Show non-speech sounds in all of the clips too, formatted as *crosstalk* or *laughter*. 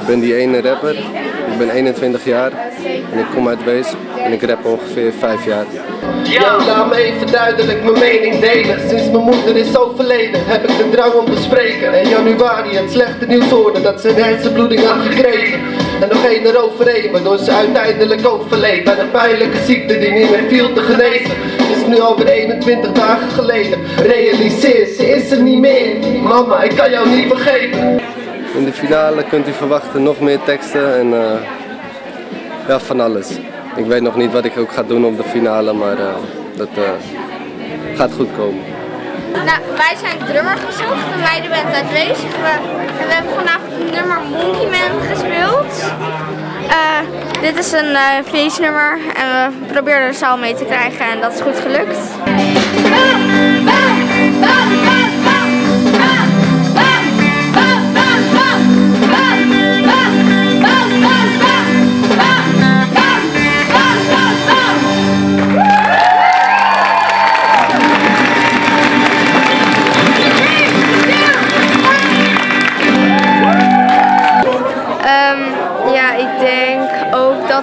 Ik ben die ene rapper. Ik ben 21 jaar en ik kom uit Wees en ik rap ongeveer 5 jaar. Yo, laat me even duidelijk mijn mening delen. Sinds mijn moeder is overleden, heb ik de drang om te spreken. In januari het slechte nieuws hoorde dat ze een hersenbloeding had gekregen. En nog één eroverheen, waardoor ze uiteindelijk overleed. Aan een pijnlijke ziekte die niet meer viel te genezen. Het is nu alweer 21 dagen geleden. Realiseer, ze is er niet meer. Mama, ik kan jou niet vergeten. In de finale kunt u verwachten nog meer teksten en eh, ja, van alles. Ik weet nog niet wat ik ook ga doen op de finale, maar eh, dat eh, gaat goed komen. Nou, wij zijn drummer gezocht, een meidenband uit Wees. We, en we hebben vanavond het nummer Monkey Man gespeeld. Eh, dit is een uh, feestnummer en we probeerden de zaal mee te krijgen en dat is goed gelukt.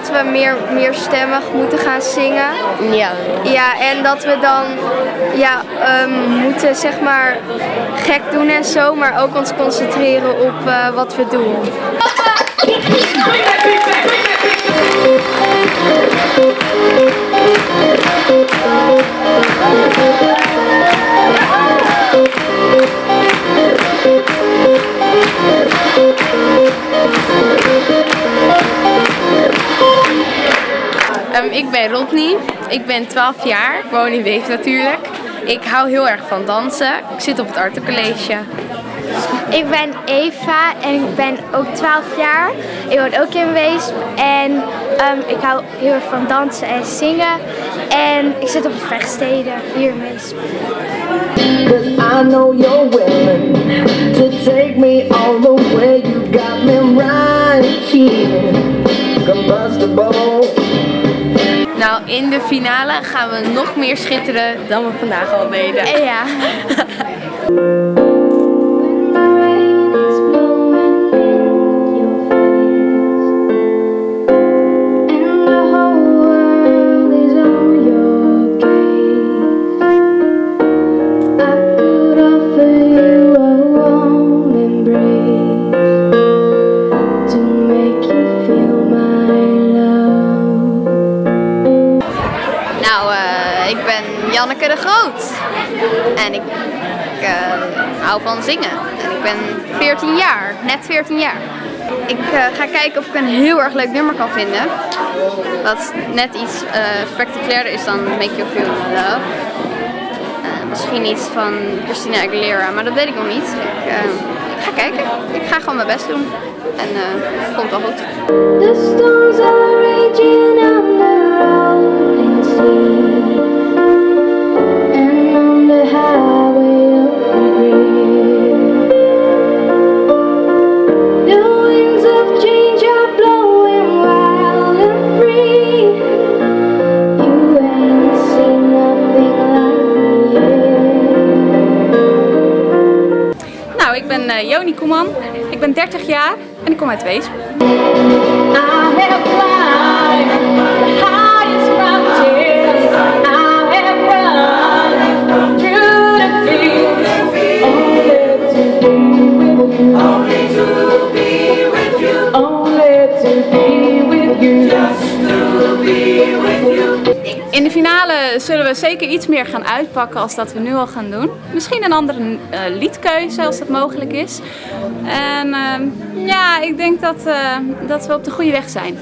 Dat we meer, meer stemmig moeten gaan zingen. Ja. Ja, en dat we dan ja, ehm, moeten zeg maar gek doen en zo, maar ook ons concentreren op eh, wat we doen. *laughs* ik ben Rodney, ik ben 12 jaar, ik woon in Wees natuurlijk. Ik hou heel erg van dansen. Ik zit op het Arte College. Ik ben Eva en ik ben ook 12 jaar. Ik woon ook in Weesp en ehm, ik hou heel erg van dansen en zingen. En ik zit op het Vechtsteden hier in Weesp. In de finale gaan we nog meer schitteren dan we vandaag al deden. En ja. *laughs* Janneke de Groot. En ik, ik eh, hou van zingen. En ik ben 14 jaar, net 14 jaar. Ik eh, ga kijken of ik een heel erg leuk nummer kan vinden. Wat net iets eh, spectaculairder is dan Make You Feel Love. Misschien iets van Christina Aguilera, maar dat weet ik nog niet. Ik, ga kijken. Ik ga gewoon mijn best doen. En het komt wel goed. The storms are raging ben eh, Joni Koeman. Ik ben 30 jaar en ik kom uit Wees. I have climbed the highest mountains. I have run through the fields, only to be with you. Only to be with you. In de finale zullen we zeker iets meer gaan uitpakken als dat we nu al gaan doen. Misschien een andere eh, liedkeuze als dat mogelijk is. En ehm, ja, ik denk dat, eh, dat we op de goede weg zijn.